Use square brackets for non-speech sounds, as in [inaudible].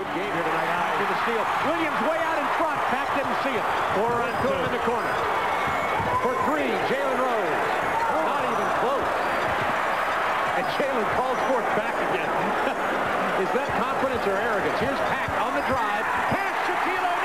Good game here tonight. To the steal. Williams way out in front. Pack didn't see it. on, to him in the corner. For three, Jalen Rose. Not even close. And Jalen calls for it back again. [laughs] Is that confidence or arrogance? Here's Pack on the drive. Pass Shaquille